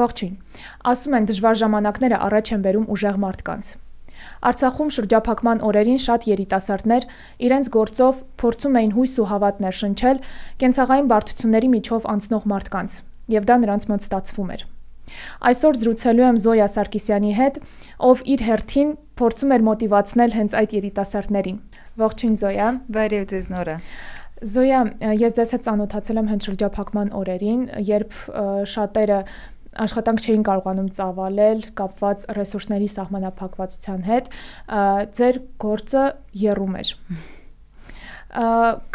Ողջույն։ Ասում են դժվար ժամանակները առաջ են բերում ուժեղ մարդկանց։ Արցախում շրջափակման օրերին շատ երիտասարդներ իրենց գործով փորձում էին հույս ու հավատ ներշնչել կենցաղային բարդությունների միջով անցնող մարդկանց, եւ դա նրանց մոտ ստացվում էր։ Այսօր զրուցելու եմ Զոյա Սարգսյանի հետ, ով իր հերթին փորձում էր մոտիվացնել հենց այդ երիտասարդներին։ Ողջույն Զոյա։ Բարև ձեզ Նորա։ Զոյա, ես ձեզ հետ ծանոթացել եմ հենց շրջափակման օրերին, երբ շատերը աշխատանք չէին կարողանում ծավալել կապված ռեսուրսների սահմանափակվածության հետ, ձեր գործը եռում էր։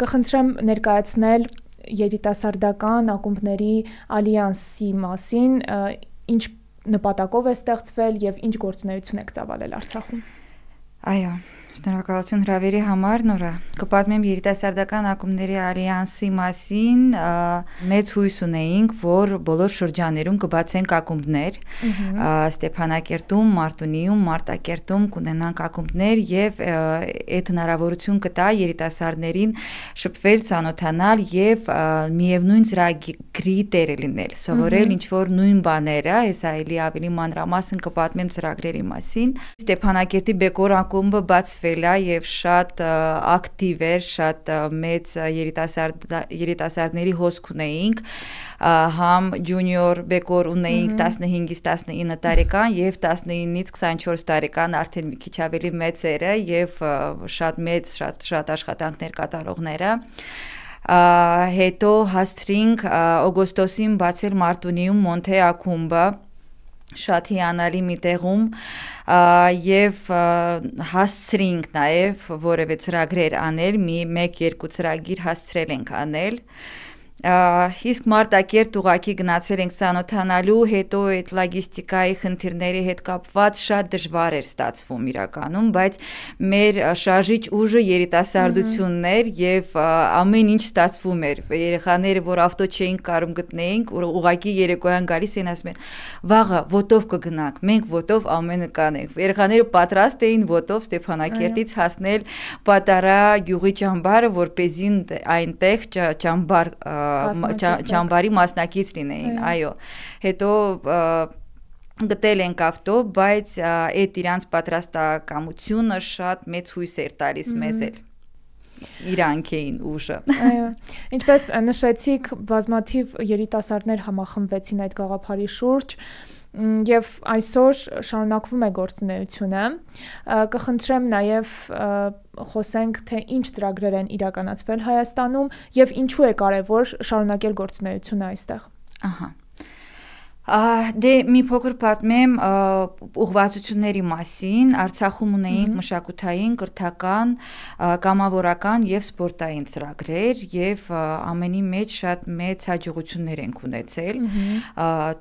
Կխնդրեմ ներկայացնել երիտասարդական ակումբների ալյանսի մասին, ինչ նպատակով է ստեղծվել եւ ինչ գործունեություն եք ծավալել Արցախում։ Այո, Շնորհակալություն հրավերի համար, Նորա։ Կպատմեմ երիտասարդական ակումբների ալյանսի մասին, մեծ հույս ունեինք, որ բոլոր շրջաններում կբացենք ակումբներ։ Ստեփանակերտում, Մարտունիում, Մարտակերտում կունենանք ակումբներ եւ այդ հնարավորություն կտա երիտասարդներին շփվել, ծանոթանալ եւ միևնույն ծրագրի տերը լինել, սովորել ինչ որ նույն բաները, հեսա էլի ավելի մանրամասն կպատմեմ ծրագրերի մասին։ Ստեփանակերտի Բեկոր ակումբը բացվել ստեղծվել է եւ շատ ակտիվ էր, շատ մեծ երիտասարդ երիտասարդների հոսք ունեինք համ ջունիոր բեկոր ունեինք 15-ից 19 տարեկան եւ 19-ից 24 տարեկան արդեն մի քիչ ավելի մեծերը եւ շատ մեծ շատ շատ աշխատանքներ կատարողները հետո հասցրինք օգոստոսին բացել Մարտունիում Մոնթե ակումբը շատ հիանալի մի տեղում եւ հասցրինք նաեւ որևէ ծրագրեր անել մի 1-2 ծրագիր հասցրել ենք անել իսկ մարտակերտ ուղակի գնացել ենք ցանոթանալու, հետո այդ լոգիստիկայի խնդիրների հետ կապված շատ դժվար էր ստացվում իրականում, բայց մեր շարժիչ ուժը երիտասարդությունն էր եւ ամեն ինչ ստացվում էր։ Երեխաները, որ ավտո չէին կարում գտնեինք, ուղակի երեկոյան գալիս էին ասում են. «Վաղը ոտով կգնանք, մենք ոտով ամենը կանենք»։ Երեխաները պատրաստ էին ոտով Ստեփանակերտից հասնել Պատարա գյուղի ճամբարը, որ เป զին այնտեղ ճամբար ճամբարի մասնակից լինեին, այո։ Հետո գտել ենք ավտո, բայց այդ իրանց պատրաստակամությունը շատ մեծ հույս էր տալիս մեզ էլ իրանք էին ուժը։ Այո։ Ինչպես նշեցիք, բազմաթիվ երիտասարդներ համախմբվեցին այդ գաղափարի շուրջ եւ այսօր շարունակվում է գործունեությունը կխնդրեմ նաեւ խոսենք թե ինչ ծրագրեր են իրականացվել Հայաստանում եւ ինչու է կարեւոր շարունակել գործունեությունը այստեղ ահա Դե մի փոքր պատմեմ ուղղվածությունների մասին։ Արցախում ունեինք մշակութային, կրթական, կամավորական եւ սպորտային ծրագրեր եւ ամենի մեջ շատ մեծ հաջողություններ ենք ունեցել։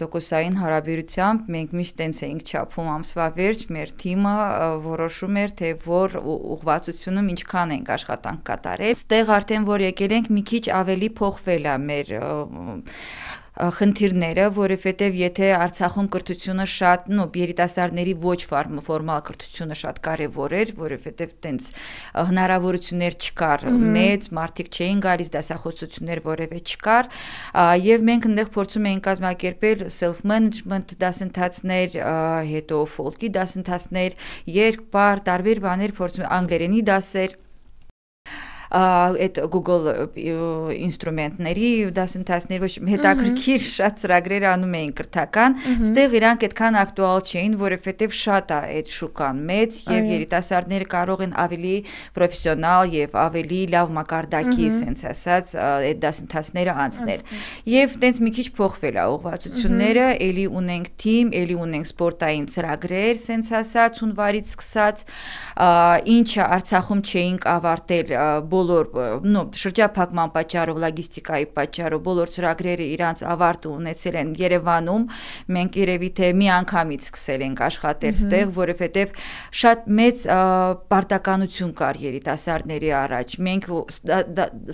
Տոկոսային հարաբերությամբ մենք միշտ տենց էինք չափում ամսվա վերջ մեր թիմը որոշում էր թե որ ուղղվածությունում ինչքան ենք աշխատանք կատարել։ Ստեղ արդեն որ եկել ենք մի քիչ ավելի փոխվել է մեր խնդիրները, որովհետև եթե Արցախում կրթությունը շատ, նո, երիտասարդների ոչ ֆորմալ կրթությունը շատ կարևոր էր, որովհետև տենց հնարավորություններ չկար, մեծ մարդիկ չէին գալիս, դասախոսություններ որևէ չկար, եւ մենք այնտեղ փորձում էինք կազմակերպել self management դասընթացներ, հետո ֆոլկի դասընթացներ, երկբար տարբեր բաներ փորձում անգլերենի դասեր այդ Google ինստրումենտների դասընթացների ոչ հետաքրքիր շատ ծրագրեր անում էին կրթական, ստեղ իրանք այդքան ակտուալ չէին, որովհետև շատ է այդ շուկան մեծ եւ երիտասարդները կարող են ավելի պրոֆեսիոնալ եւ ավելի լավ մակարդակի, ասենց ասած, այդ դասընթացները անցնել։ Եվ տենց մի քիչ փոխվել է ուղղվածությունները, ելի ունենք թիմ, ելի ունենք սպորտային ծրագրեր, ասենց ասած, հունվարից սկսած, ինչը Արցախում չէինք ավարտել բոլոր նո շրջափակման պատճառով, լոգիստիկայի պատճառով բոլոր ծրագրերը իրանց ավարտ ունեցել են Երևանում։ Մենք երևի թե մի անգամից սկսել ենք աշխատել ստեղ, որովհետև շատ մեծ պարտականություն կար երիտասարդների առաջ։ Մենք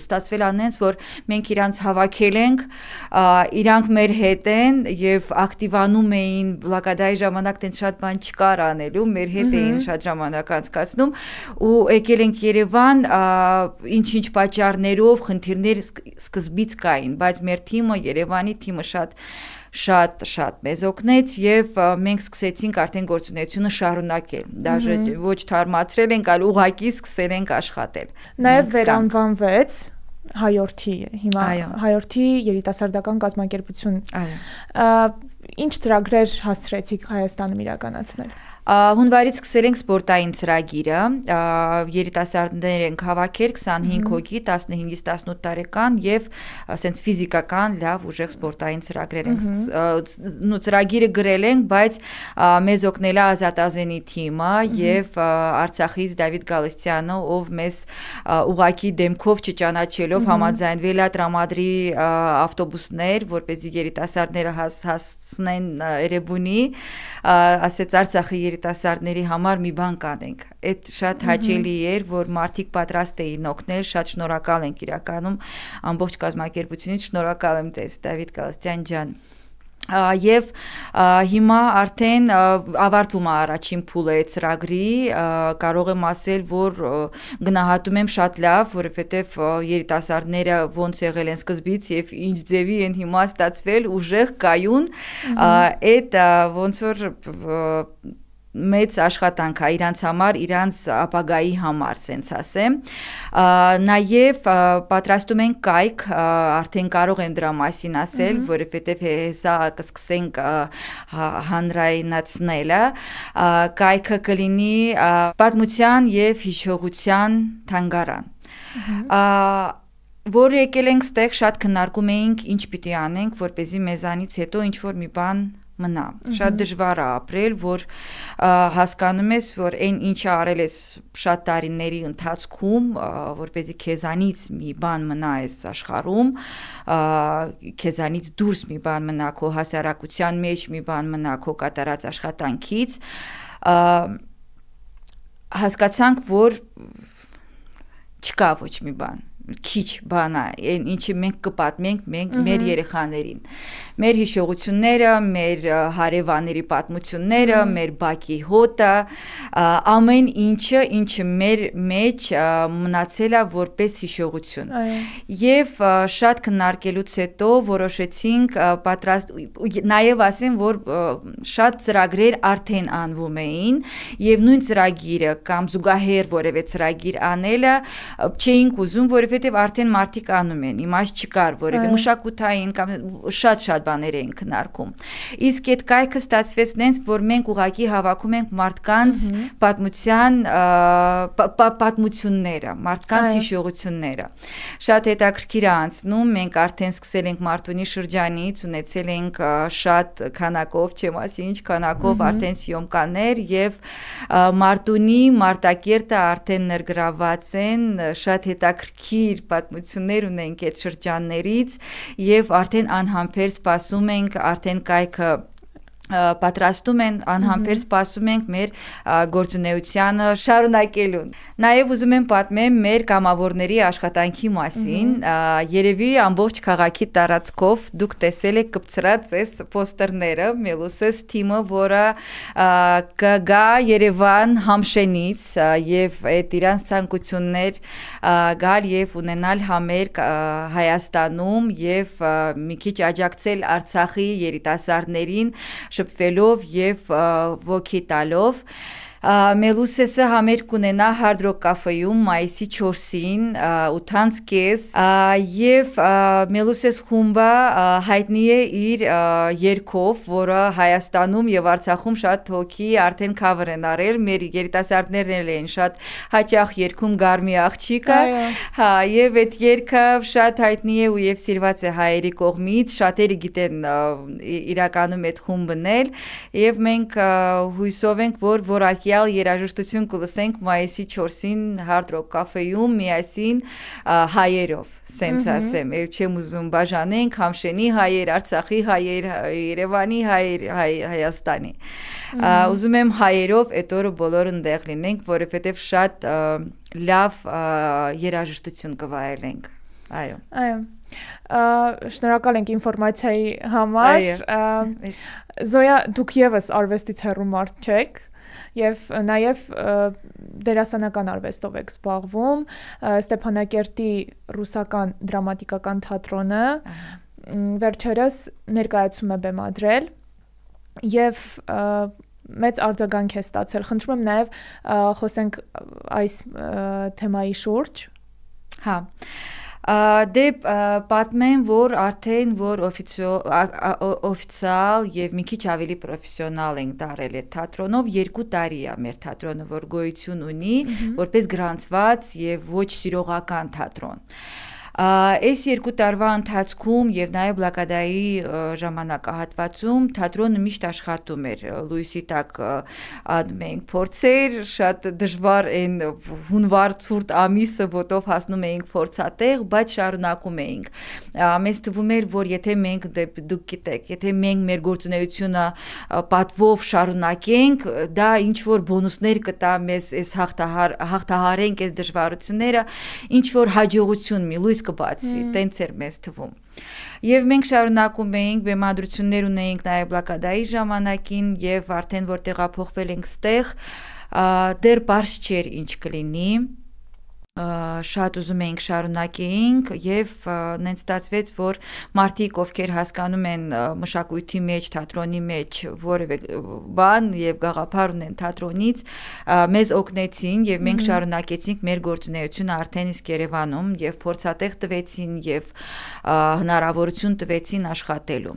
ստացվել անենց, որ մենք իրանց հավաքել ենք, իրանք մեր հետ են եւ ակտիվանում էին բլակադայի ժամանակ տենց շատ բան չկար անելու, մեր հետ էին շատ ժամանակ անցկացնում ու եկել ենք Երևան ինչ-ինչ պատճառներով խնդիրներ սկզբից կային, բայց մեր թիմը, Երևանի թիմը շատ շատ շատ մեզ օգնեց եւ մենք սկսեցինք արդեն գործունեությունը շարունակել։ Դաժե ոչ թարմացրել ենք, այլ ուղակի սկսել ենք աշխատել։ Նաեւ վերանվանվեց հայորդի հիմա հայորդի երիտասարդական կազմակերպություն։ Այո։ Ինչ ծրագրեր հասցրեցիք Հայաստանում իրականացնել։ Հունվարից սկսել ենք սպորտային ծրագիրը, երիտասարդներ ենք հավաքել 25 հոգի 15-ից 18 տարեկան եւ ասենց ֆիզիկական լավ ուժեղ սպորտային ծրագրեր ենք նո ծրագիրը գրել ենք, բայց մեզ օգնել է Ազատազենի թիմը եւ Արցախից Դավիթ Գալստյանը, ով մեզ ուղակի դեմքով չճանաչելով համաձայնվել է տրամադրի ավտոբուսներ, որպեսզի երիտասարդները հասցնեն Երևանի, ասեց Արցախի երիտասարդների համար մի բան կանենք։ Այդ շատ հաճելի էր, որ մարդիկ պատրաստ էին օգնել, շատ շնորհակալ ենք իրականում ամբողջ կազմակերպությունից շնորհակալ եմ ձեզ Դավիթ Գալստյան ջան եւ հիմա արդեն ավարտվում է առաջին փուլը այդ ծրագրի կարող եմ ասել որ գնահատում եմ շատ լավ որովհետեւ երիտասարդները ոնց եղել են սկզբից եւ ինչ ձևի են հիմա ստացվել ուժեղ կայուն այդ ոնց որ մեծ աշխատանք է իրանց համար, իրանց ապագայի համար, սենց ասեմ։ Նաև պատրաստում են կայք, արդեն կարող եմ դրա մասին ասել, որովհետև հեսա կսկսենք հանրայնացնելը։ Կայքը կլինի պատմության եւ հիշողության թանգարան։ որ եկել ենք ստեղ շատ քննարկում էինք ինչ պիտի անենք, որ เป զի մեզանից հետո ինչ որ մի բան մնա։ Շատ դժվար է ապրել, որ հասկանում ես, որ այն ինչը արել ես շատ տարիների ընթացքում, որ เป զի քեզանից մի բան մնա այս աշխարհում, քեզանից դուրս մի բան մնա քո հասարակության մեջ, մի բան մնա քո կատարած աշխատանքից, հասկացանք, որ չկա ոչ մի բան քիչ բան է, այն ինչի մենք կպատմենք մենք մեր երեխաներին։ Մեր հիշողությունները, մեր հարևանների պատմությունները, մեր բակի հոտը, ամեն ինչը, ինչը մեր մեջ մնացել է որպես հիշողություն։ Եվ շատ քննարկելուց հետո որոշեցինք պատրաստ նաև ասեմ, որ շատ ծրագրեր արդեն անվում էին եւ նույն ծրագիրը կամ զուգահեռ որևէ ծրագիր անելը չէինք ուզում, որ որովհետև արդեն մարդիկ անում են, իմաստ չկար որևէ մշակութային կամ շատ-շատ բաներ էին քննարկում։ Իսկ այդ կայքը ստացվեց նենց, որ մենք ուղակի հավաքում ենք մարդկանց պատմության պատմությունները, մարդկանց հիշողությունները։ Շատ հետաքրքիր է անցնում, մենք արդեն սկսել ենք Մարտունի շրջանից, ունեցել ենք շատ քանակով, չեմ ասի ինչ քանակով արդեն սյոմկաներ եւ Մարտունի Մարտակերտը արդեն ներգրաված են շատ հետաքրքիր իր պատմություններ ունենք այդ շրջաններից եւ արդեն անհամբեր սպասում ենք արդեն կայքը պատրաստում են անհամբեր սպասում ենք մեր գործունեությանը շարունակելուն։ Նաև ուզում եմ պատմեմ մեր կամավորների աշխատանքի մասին։ Երևի ամբողջ քաղաքի տարածքով դուք տեսել եք կպցրած այս պոստերները Մելուսես թիմը, որը կգա Երևան համշենից եւ այդ իրան ցանկություններ գալ եւ ունենալ համեր Հայաստանում եւ մի քիչ աջակցել Արցախի երիտասարդներին շփվելով եւ ոգի տալով Մելուսեսը համեր կունենա Hard Rock Cafe-ում մայիսի 4-ին 8-ից կես եւ Մելուսես խումբը հայտնի է իր երգով, որը Հայաստանում եւ Արցախում շատ հոգի արդեն cover են արել, մեր երիտասարդներն են շատ հաճախ երգում Գարմի աղջիկը, հա, եւ այդ երգը շատ հայտնի է ու եւ սիրված է հայերի կողմից, շատերը գիտեն իրականում այդ խումբն էլ եւ մենք հույսով ենք, որ որակի հյալ երաժշտություն կլսենք մայիսի 4-ին Hard Rock Cafe-ում միասին հայերով, սենց ասեմ, ել չեմ ուզում բաժանենք Համշենի հայեր, Արցախի հայեր, Երևանի հայեր, Հայաստանի։ Ուզում եմ հայերով այդ օրը բոլորը ընդեղ լինենք, որովհետև շատ լավ երաժշտություն կվայելենք։ Այո։ Այո շնորհակալ ենք ինֆորմացիայի համար։ Զոյա, դուք եւս արվեստից հեռու մարդ չեք եւ նաեւ դերասանական արվեստով եք զբաղվում Ստեփանակերտի ռուսական դրամատիկական թատրոնը վերջերս ներկայացում է բեմադրել եւ մեծ արձագանք է ստացել։ Խնդրում եմ նաև խոսենք այս թեմայի շուրջ։ Հա դե պատմեմ, որ արդեն որ օֆիցիալ եւ մի քիչ ավելի պրոֆեսիոնալ ենք դարել այդ թատրոնով 2 տարի է մեր թատրոնը, որ գոյություն ունի, որպես գրանցված եւ ոչ սիրողական թատրոն։ Այս երկու տարվա ընթացքում եւ նաեւ բլակադայի ժամանակահատվածում թատրոնը միշտ աշխատում էր լույսի տակ անում էինք փորձեր շատ դժվար են հունվար ցուրտ ամիսը ոտով հասնում էինք փորձատեղ բայց շարունակում էինք մեզ թվում էր որ եթե մենք դուք գիտեք եթե մենք մեր գործունեությունը պատվով շարունակենք դա ինչ որ բոնուսներ կտա մեզ այս հաղթահար հաղթահարենք այս դժվարությունները ինչ որ հաջողություն մի լույս կբացվի, տենց էր մեզ թվում։ Եվ մենք շարունակում էինք բեմադրություններ ունեինք նաև բլակադայի ժամանակին եւ արդեն որ տեղափոխվել ենք ստեղ, դեռ բարձ չէր ինչ կլինի շատ ուզում էինք շարունակեինք եւ նենց ստացվեց որ մարդիկ ովքեր հասկանում են մշակույթի մեջ թատրոնի մեջ որևէ բան եւ գաղափար ունեն թատրոնից մեզ օգնեցին եւ մենք շարունակեցինք մեր գործունեությունը արդեն իսկ Երևանում եւ փորձատեղ տվեցին եւ հնարավորություն տվեցին աշխատելու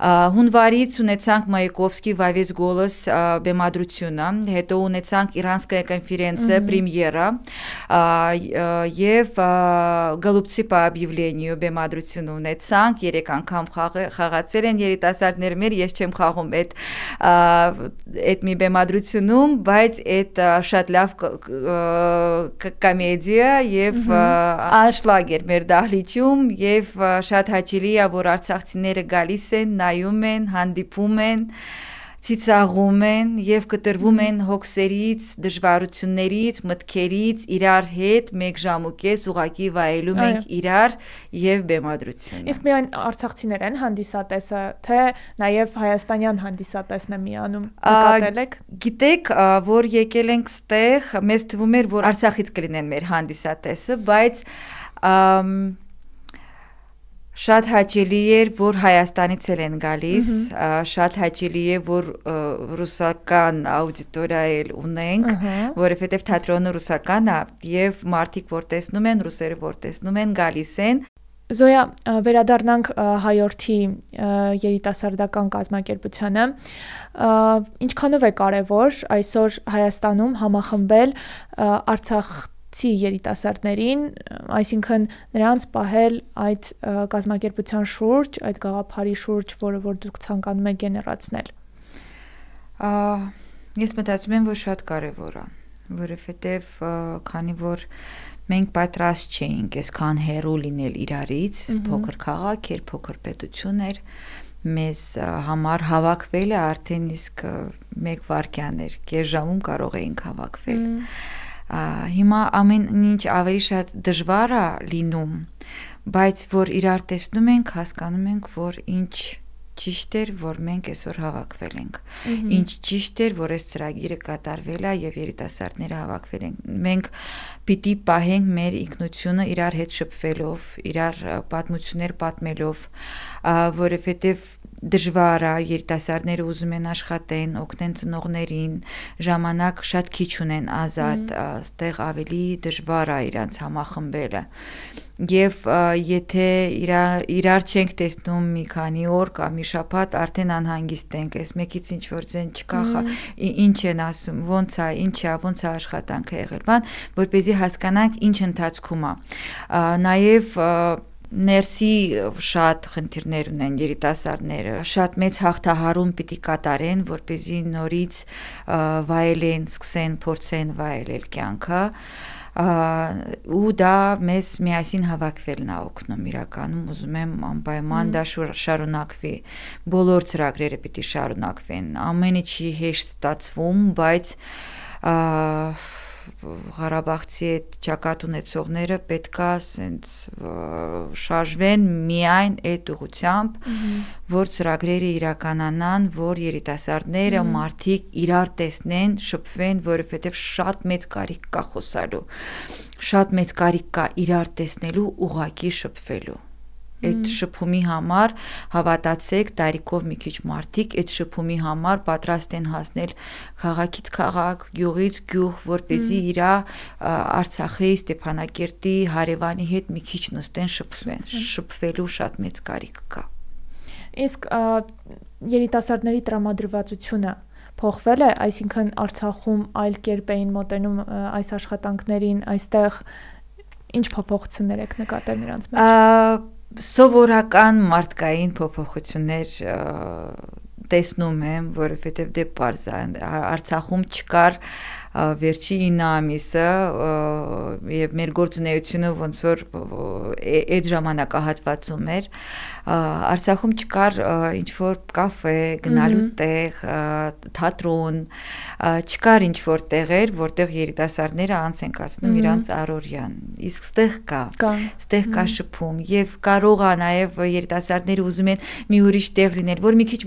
Հունվարից ունեցանք Մայկովսկի Վավես գոլոս բեմադրությունը, հետո ունեցանք Իրանская конференция պրեմիերա եւ Գալուպցի по объявлению բեմադրություն ունեցանք, երեք անգամ խաղացել են երիտասարդներ մեր, ես չեմ խաղում այդ այդ մի բեմադրությունում, բայց այդ շատ լավ կոմեդիա եւ անշլագեր մեր դահլիճում եւ շատ հաճելի է որ արցախցիները գալիս են նայ նայում են, հանդիպում են ծիծաղում են եւ կտրվում են հոգսերից, դժվարություններից, մտքերից, իրար հետ մեկ ժամ ու կես ուղակի վայելում ենք իրար եւ բեմադրությունը։ Իսկ միայն արցախցիներ են հանդիսատեսը, թե նաեւ հայաստանյան հանդիսատեսն է միանում։ Նկատել եք։ Գիտեք, որ եկել ենք ստեղ, մեզ թվում էր, որ Արցախից կլինեն մեր հանդիսատեսը, բայց Շատ հաճելի էր, որ Հայաստանից են գալիս, շատ հաճելի է, որ ռուսական աուդիտորիա էլ ունենք, որովհետև թատրոնը ռուսական է եւ մարդիկ որ տեսնում են, ռուսերը որ տեսնում են, գալիս են։ Զոյա, վերադառնանք հայորդի երիտասարդական կազմակերպությանը։ Ինչքանով է կարևոր այսօր Հայաստանում համախմբել Արցախ ցի երիտասարդներին, այսինքն նրանց պահել այդ կազմակերպության շուրջ, այդ գաղափարի շուրջ, որը որ դուք ցանկանում եք գեներացնել։ Ա ես մտածում եմ, որ շատ կարևոր է, որովհետև քանի որ մենք պատրաստ չէինք այսքան հերո լինել իրարից, փոքր քաղաք էր, փոքր պետություն էր, մեզ համար հավաքվելը արդեն իսկ 1 վարքյան էր, կես ժամում կարող էինք հավաքվել։ Ա հիմա ամեն ինչ ավելի շատ դժվար է լինում, բայց որ իրար տեսնում ենք, հասկանում ենք, որ ինչ ճիշտ էր, որ մենք այսօր հավաքվել ենք։ Ինչ ճիշտ էր, որ այս ծրագիրը կատարվել է եւ երիտասարդները հավաքվել են։ Մենք պիտի պահենք մեր ինքնությունը իրար հետ շփվելով, իրար պատմություններ պատմելով, որովհետեւ դժվար է երիտասարդները ուզում են աշխատեն, օգնեն ծնողներին, ժամանակ շատ քիչ ունեն ազատ, այստեղ ավելի դժվար է իրանց համախմբելը։ Եվ եթե իրար, իրար չենք տեսնում մի քանի օր կամ մի շաբաթ, արդեն անհանգիստ ենք, այս մեկից ինչ որ ձեն չկա, ինչ են ասում, ո՞նց է, ինչ է, ո՞նց է աշխատանքը եղել, բան, որ เป զի հասկանանք ինչ ընթացքում է։ Նաև ներսի շատ խնդիրներ ունեն երիտասարդները, շատ մեծ հաղթահարում պիտի կատարեն, որ เป զի նորից վայելեն, սկսեն, փորձեն վայելել կյանքը ու դա մեզ միասին հավաքվելն է օգնում իրականում ուզում եմ անպայման դա շարունակվի բոլոր ծրագրերը պիտի շարունակվեն ամենը չի հեշտ ստացվում բայց Ղարաբաղցի այդ ճակատ ունեցողները պետքա սենց շարժվեն միայն այդ ուղությամբ, որ ծրագրերը իրականանան, որ երիտասարդները, մարդիկ իրար տեսնեն, շփվեն, որովհետև շատ մեծ կարիք կա խոսալու։ Շատ մեծ կարիք կա իրար տեսնելու, ուղակի շփվելու Այդ շփումի համար հավատացեք, տարիքով մի քիչ մարդիկ այդ շփումի համար պատրաստ են հասնել քաղաքից քաղաք, գյուղից գյուղ, որ เป զի իր Արցախի, Ստեփանակերտի հարևանի հետ մի քիչ նստեն շփվեն։ Շփվելու շատ մեծ կարիք կա։ Իսկ երիտասարդների տրամադրվածությունը փոխվել է, այսինքն Արցախում այլ կերպ էին մոտենում այս աշխատանքներին, այստեղ ինչ փոփոխություններ եք նկատել նրանց մեջ սովորական մարդկային փոփոխություններ տեսնում եմ, որովհետև դե པարզ է Արցախում չկար վերջի 9 ամիսը եւ մեր գործունեությունը ոնց որ այդ ժամանակահատվածում էր Արցախում չկար ինչ որ կաֆե, գնալու տեղ, թատրոն, չկար ինչ որ տեղեր, որտեղ երիտասարդները անց են կացնում իրանց առօրյան։ Իսկ ստեղ կա։ Ստեղ կա շփում եւ կարող է նաեւ երիտասարդները ուզում են մի ուրիշ տեղ լինել, որ մի քիչ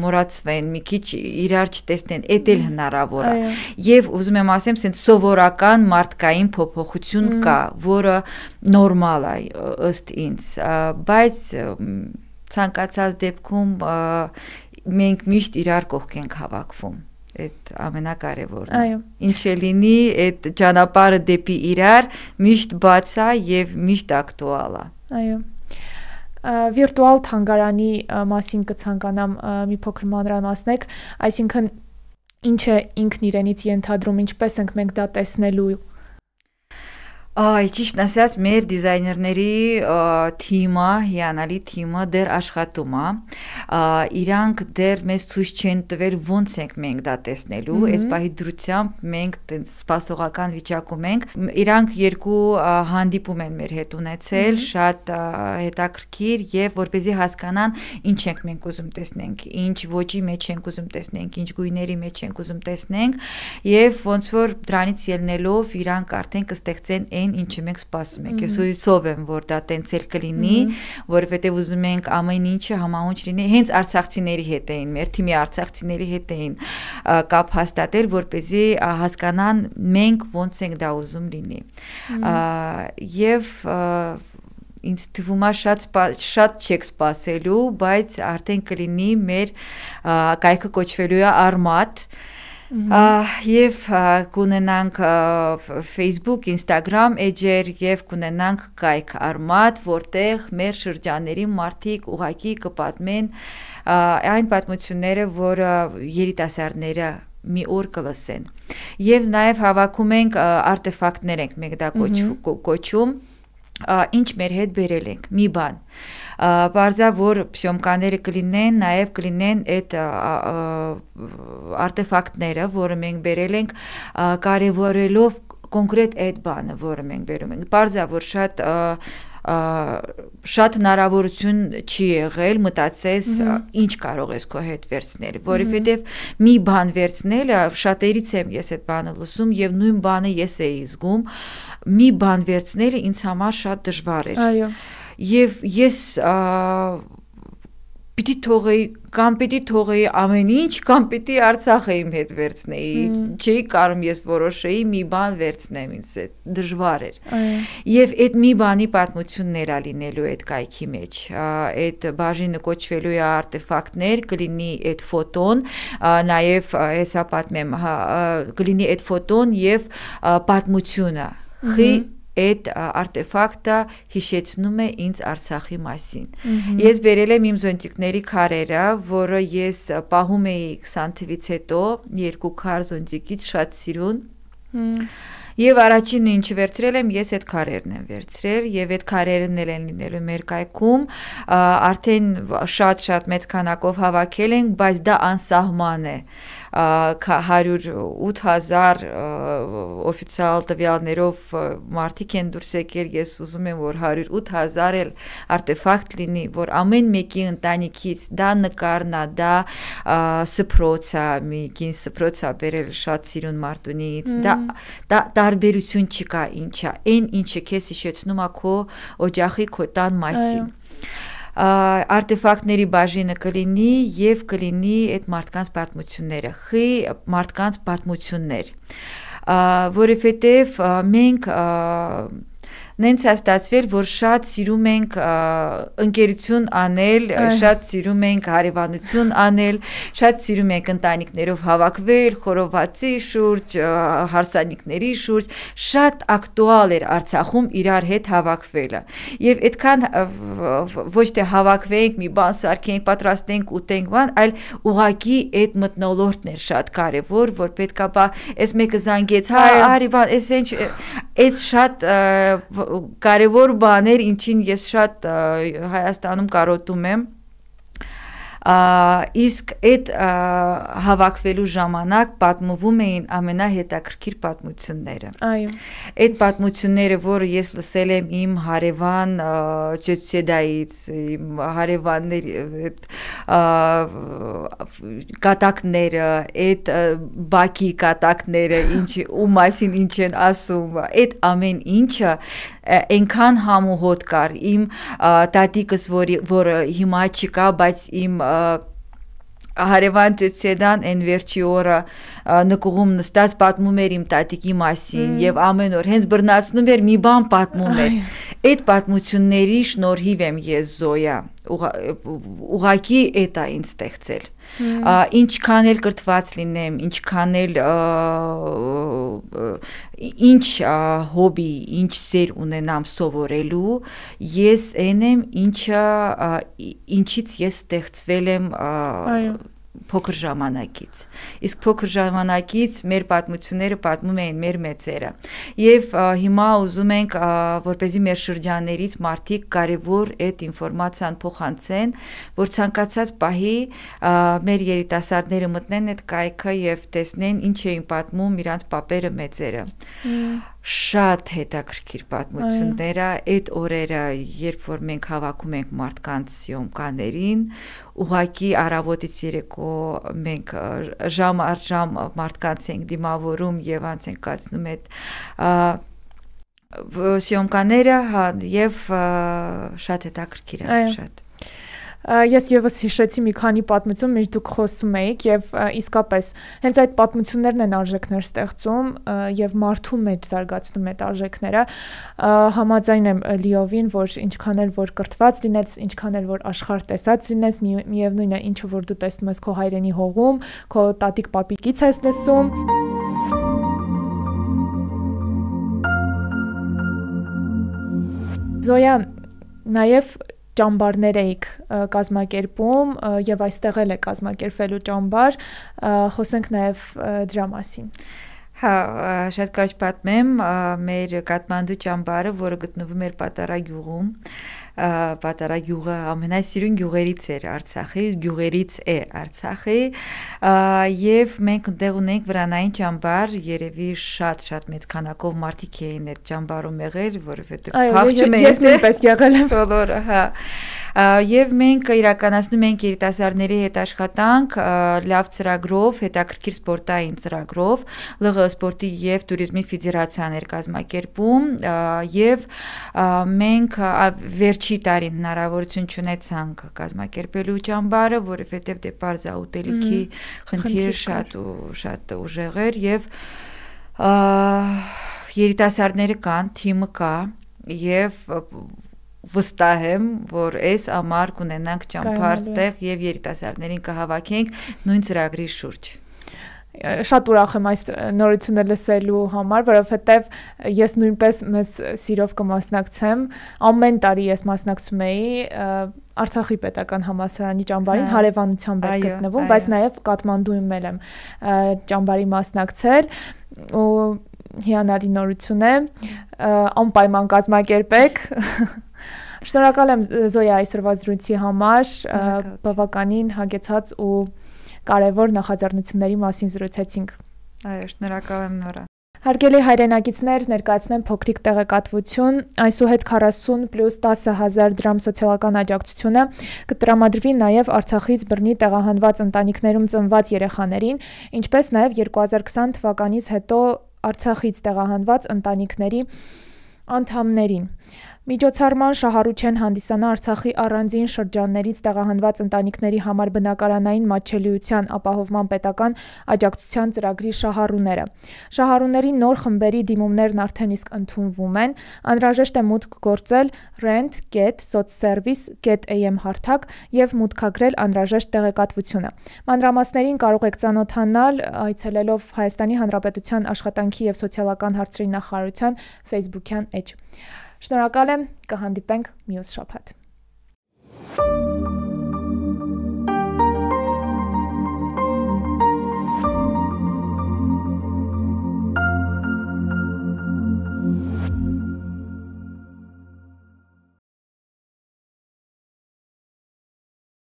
մոռացվեն, մի քիչ իրար չտեսնեն, էդ էլ հնարավոր է։ Եվ ուզում եմ ասեմ, սենց սովորական մարդկային փոփոխություն կա, որը նորմալ է ըստ ինձ, բայց ցանկացած դեպքում մենք միշտ իրար կողք ենք հավաքվում այդ ամենակարևորն այո ինչ է լինի այդ ճանապարհը դեպի իրար միշտ բաց է եւ միշտ ակտուալ է այո վիրտուալ թանգարանի մասին կցանկանամ մի փոքր մանրամասնեք այսինքն ինչ է ինքն իրենից ենթադրում ինչպես ենք մենք դա տեսնելու Այ ճիշտ ասած, մեր դիզայներների թիմը, հիանալի թիմը դեռ աշխատում է։ Իրանք դեռ մեզ ցույց չեն տվել ոնց ենք մենք դա տեսնելու։ Այս պահի դրությամբ մենք տենց սպասողական վիճակում ենք։ Իրանք երկու հանդիպում են մեր հետ ունեցել, շատ հետաքրքիր եւ որպեսզի հասկանան ինչ ենք մենք ուզում տեսնենք, ինչ ոճի մեջ ենք ուզում տեսնենք, ինչ գույների մեջ ենք ուզում տեսնենք եւ ոնց որ դրանից ելնելով իրանք արդեն կստեղծեն այն, ինչը մենք սպասում ենք։ Ես հույսով եմ, որ դա տենց էլ կլինի, որովհետև ուզում ենք ամեն ինչը համահունչ լինի։ Հենց արցախցիների հետ էին, մեր թիմի արցախցիների հետ էին կապ հաստատել, որ เป զի հասկանան մենք ոնց ենք դա ուզում լինի։ Եվ ինձ թվում է շատ շատ չեք սпасելու, բայց արդեն կլինի մեր կայքը կոչվելու է Արմատ։ Ա եւ կունենանք Facebook, Instagram էջեր եւ կունենանք կայք արմատ, որտեղ մեր շրջաների մարդիկ ուղակի կպատմեն այն պատմությունները, որը երիտասարդները մի օր կլսեն։ Եվ նաև հավաքում ենք արտեֆակտներ ենք մենք դա կոչում, ինչ մեր հետ բերել ենք, մի բան բարձա որ փյոմկաները կլինեն, նաև կլինեն այդ արտեֆակտները, որը մենք բերել ենք կարևորելով կոնկրետ այդ բանը, որը մենք բերում ենք։ Բարձա որ շատ շատ հնարավորություն չի եղել մտածես ինչ կարող ես քո հետ վերցնել, որովհետև մի բան վերցնելը շատերից եմ ես այդ բանը լսում եւ նույն բանը ես էի զգում, մի բան վերցնելը ինձ համար շատ դժվար էր։ Այո եւ ես պիտի թողեի կամ պիտի թողեի ամեն ինչ կամ պիտի Արցախը իմ հետ վերցնեի չէի կարում ես որոշեի մի բան վերցնեմ ինձ հետ դժվար էր եւ այդ մի բանի պատմությունն էր լինելու այդ կայքի մեջ այդ բաժինը կոչվելու է արտեֆակտներ կլինի այդ ֆոտոն նաեւ հեսա պատմեմ կլինի այդ ֆոտոն եւ պատմությունը խի այդ արտեֆակտը հիշեցնում է ինձ Արցախի մասին։ Ես բերել եմ իմ զոնտիկների քարերը, որը ես պահում էի 20 թվից հետո, երկու քար զոնտիկից շատ սիրուն։ Եվ առաջինը ինչ վերցրել եմ, ես այդ քարերն եմ վերցրել եւ այդ քարերն էլ են լինելու մեր կայքում, արդեն շատ-շատ մեծ քանակով հավաքել ենք, բայց դա անսահման է։ 108000 օֆիցիալ տվյալներով մարդիկ են դուրս եկել, ես ուզում եմ որ 108000 էլ արտեֆակտ լինի, որ ամեն մեկի ընտանիքից դա նկարն է, դա սփռոցա, մի կին սփռոցա բերել շատ սիրուն մարդունից, դա դա տարբերություն չկա ինչա, այն ինչը քեզ հիշեցնում է քո օջախի քո տան մասին արտեֆակտների բաժինը կլինի եւ կլինի այդ մարդկանց պատմությունները, խի մարդկանց պատմություններ, որովհետեւ մենք նենց է ստացվել, որ շատ սիրում ենք ընկերություն անել, շատ սիրում ենք հարևանություն անել, շատ սիրում ենք ընտանիքներով հավաքվել, խորովածի շուրջ, հարսանիքների շուրջ, շատ ակտուալ էր Արցախում իրար հետ հավաքվելը։ Եվ այդքան ոչ թե հավաքվենք, մի բան սարքենք, պատրաստենք, ուտենք, բան, այլ ուղակի այդ մտնոլորտն էր շատ կարևոր, որ պետքա բա այս մեկը զանգեց, հա, արի բան, այս ինչ այս շատ կարևոր բաներ, ինչին ես շատ Հայաստանում կարոտում եմ իսկ այդ հավաքվելու ժամանակ պատմվում էին ամենահետաքրքիր պատմությունները։ Այո։ Այդ պատմությունները, որը ես լսել եմ իմ հարևան ճեցեդայից, իմ հարևանների այդ կատակները, այդ բակի կատակները, ինչ ու մասին ինչ են ասում, այդ ամեն ինչը այնքան համոհոտ կար իմ տատիկս որի որը հիմա չկա բայց իմ հարևան ծեցեդան այն վերջի օրը նկուղում նստած պատմում էր իմ տատիկի մասին եւ ամեն օր հենց բռնացնում էր մի բան պատմում էր այդ պատմությունների շնորհիվ եմ ես Զոյա ուղակի էտա ինձ ստեղծել ինչքան էլ կրթված լինեմ, ինչքան էլ ինչ հոբի, ինչ սեր ունենամ սովորելու, ես այն եմ, ինչը ինչից ես ստեղծվել եմ այո փոքր ժամանակից։ Իսկ փոքր ժամանակից մեր պատմությունները պատմում էին մեր մեծերը։ Եվ հիմա ուզում ենք, որպեսզի մեր շրջաններից մարդիկ կարևոր այդ ինֆորմացիան փոխանցեն, որ ցանկացած պահի մեր երիտասարդները մտնեն այդ կայքը եւ տեսնեն ինչ էին պատմում իրանց papերը մեծերը շատ հետաքրքիր պատմություններ է այդ օրերը, երբ որ մենք հավաքում ենք մարդկանց սյոմկաներին, ուղակի առավոտից երեկո մենք ժամ առ ժամ մարդկանց ենք դիմավորում եւ անց ենք կացնում այդ սյոմկաները, հա, եւ շատ հետաքրքիր է, շատ Ես եւս հիշեցի մի քանի պատմություն, ինչ դուք խոսում էիք եւ իսկապես հենց այդ պատմություններն են արժեքներ ստեղծում եւ մարդու մեջ զարգացնում այդ արժեքները։ Համաձայն եմ Լիովին, որ ինչքան էլ որ կրթված լինես, ինչքան էլ որ աշխարհ տեսած լինես, միևնույն է ինչը որ դու տեսնում ես քո հայրենի հողում, քո տատիկ պապիկից ես լսում։ Զոյա, նաև ճամբարներ էիք կազմակերպում եւ այստեղ էլ է կազմակերպվելու ճամբար, խոսենք նաեւ դրա մասին։ Հա, շատ կարճ պատմեմ, մեր Կաթմանդու ճամբարը, որը գտնվում էր Պատարագյուղում, պատարա գյուղը ամենասիրուն գյուղերից էր Արցախի, գյուղերից է Արցախի եւ մենք այնտեղ ունենք վրանային ճամբար, երևի շատ-շատ մեծ քանակով մարդիկ էին այդ ճամբարում եղել, որովհետեւ փախչում էին։ Ես նույնպես եղել եմ բոլորը, հա։ Եվ մենք իրականացնում ենք երիտասարդների հետ աշխատանք լավ ծրագրով, հետաքրքիր սպորտային ծրագրով, ԼՂ սպորտի եւ տուրիզմի ֆեդերացիան էր կազմակերպում եւ մենք վերջ վերջի տարին հնարավորություն ունեցանք կազմակերպելու ճամբարը, որովհետեւ դե parza ուտելիքի խնդիրը շատ ու շատ ուժեղ էր եւ երիտասարդները կան, թիմը կա եւ վստահ եմ, որ այս ամառ կունենանք ճամփար ստեղ եւ երիտասարդներին կհավաքենք նույն ծրագրի շուրջ շատ ուրախ եմ այս նորությունը լսելու համար, որովհետև ես նույնպես մեծ սիրով կմասնակցեմ։ Ամեն տարի ես մասնակցում էի Արցախի պետական համալսարանի ճամբարին հա, հարևանությամբ էր գտնվում, բայց նաև Կաթմանդուում եմ ճամբարի մասնակցել ու հիանալի նորություն է անպայման կազմակերպեք Շնորհակալ եմ Զոյա այսօրվա զրույցի համար, բավականին հագեցած ու կարևոր նախաձեռնությունների մասին զրուցեցինք։ Այո, շնորհակալ եմ նորա։ Հարգելի հայրենակիցներ, ներկայացնեմ փոքրիկ տեղեկատվություն։ Այսուհետ 40 պլյուս 10000 դրամ սոցիալական աջակցությունը կտրամադրվի նաև Արցախից բռնի տեղահանված ընտանիքներում ծնված երեխաներին, ինչպես նաև 2020 թվականից հետո Արցախից տեղահանված ընտանիքների անդամներին։ Միջոցառման շահառուչեն հանդիսանա Արցախի առանձին շրջաններից տեղահանված ընտանիքների համար բնակարանային մատչելիության ապահովման պետական աջակցության ծրագրի շահառուները։ Շահառուների նոր խմբերի դիմումներն արդեն իսկ ընդունվում են։ Անհրաժեշտ է մուտք գործել rent.sotsservice.am հարթակ եւ մուտքագրել անհրաժեշտ տեղեկատվությունը։ Մանրամասներին կարող եք ծանոթանալ այցելելով Հայաստանի Հանրապետության աշխատանքի եւ սոցիալական հարցերի նախարարության Facebook-յան էջ։ Շնորհակալ եմ, կհանդիպենք մյուս շաբաթ։ Thank you